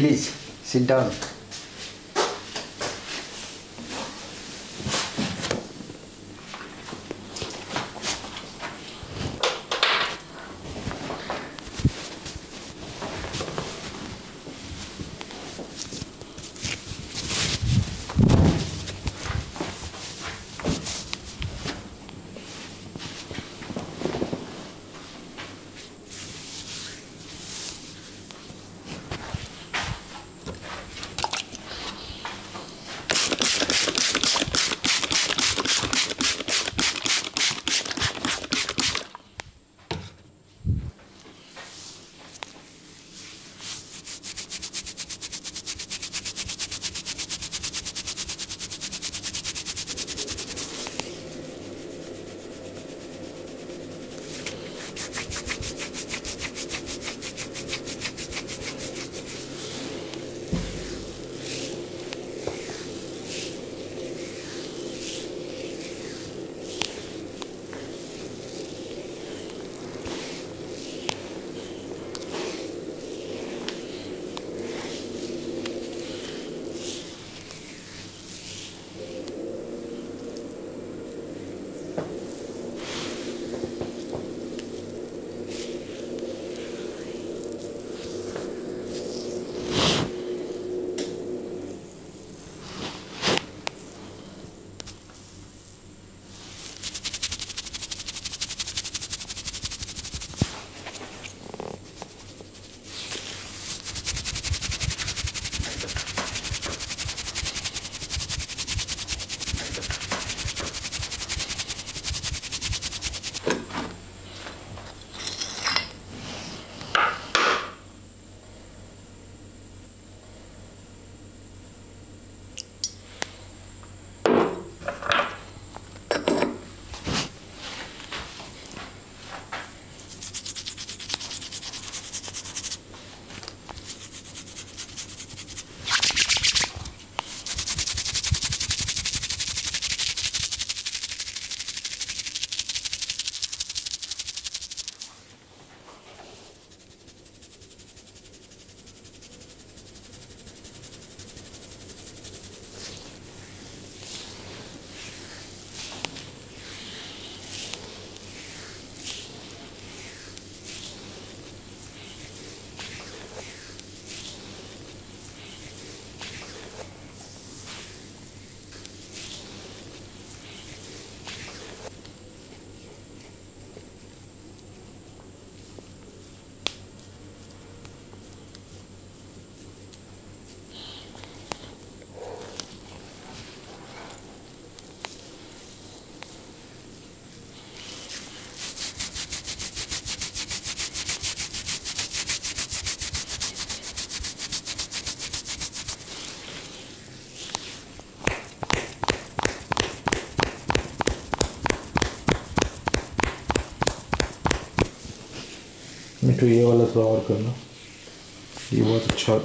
Please sit down. मिठू ये वाला थोड़ा और करना ये बहुत अच्छा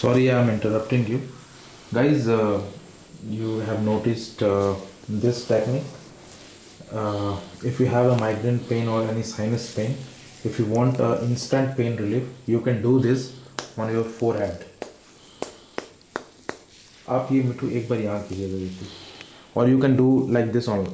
sorry i'm interrupting you guys uh, you have noticed uh, this technique uh, if you have a migraine pain or any sinus pain if you want uh, instant pain relief you can do this on your forehead आप ये मिठू एक बार यहाँ कीजिएगा देखिए और you can do like this on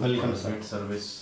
Welcome, sir. great service.